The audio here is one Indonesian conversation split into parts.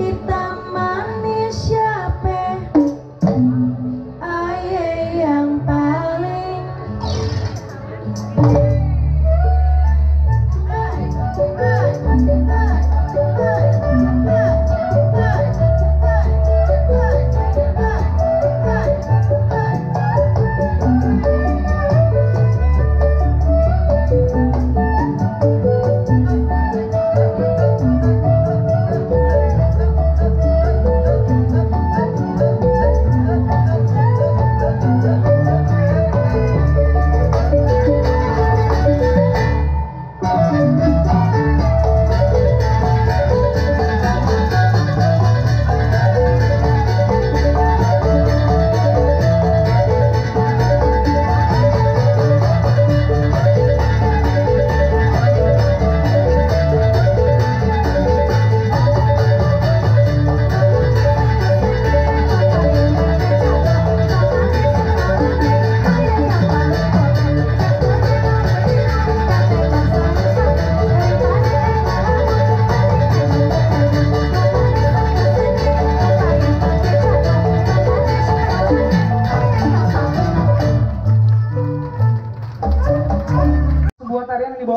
kita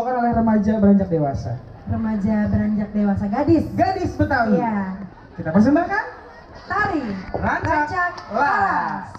dibawakan oleh remaja beranjak dewasa. Remaja beranjak dewasa gadis. Gadis Betawi. Iya. Kita persembahkan tari rancak, rancak.